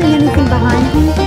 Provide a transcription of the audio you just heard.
leaving anything behind me?